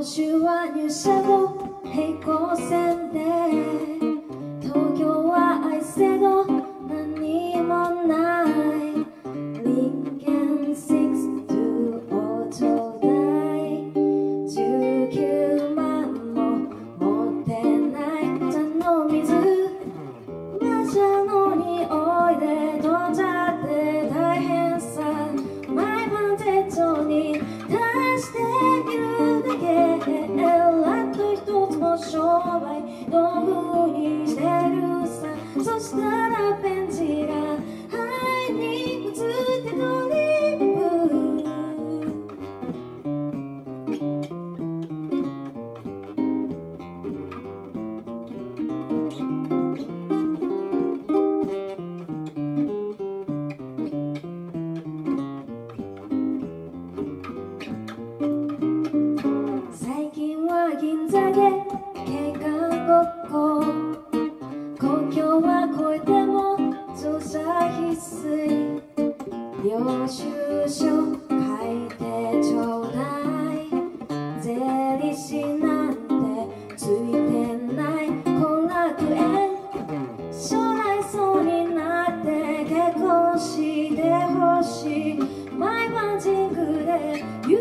今週は入社後平行線で領収書書いてちょうだい税理士なんてついてない後楽園将来そうになって結婚してほしい毎晩ジングで遊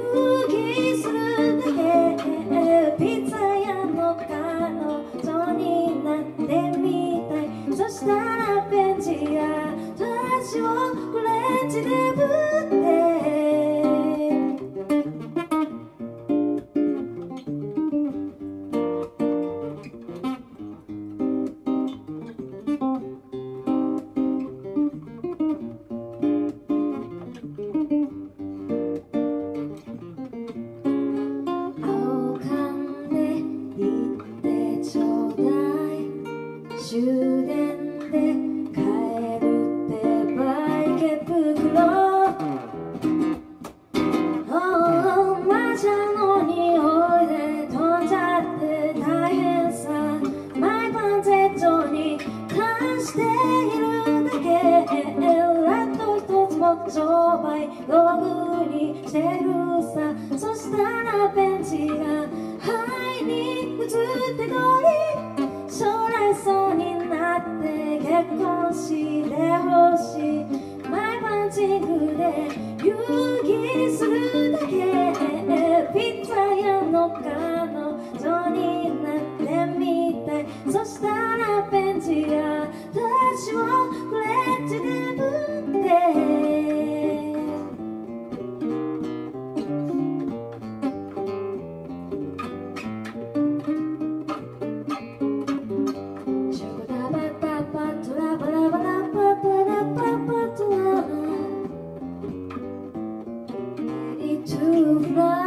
戯す。るだけピザ屋の彼女になってみたいそしたらフレンチでぶって青缶で行ってちょうだい。終電でそしたベンチが肺に映って通り将来そうになって結婚してほしい。毎晩ジングで遊戯するだけ。move.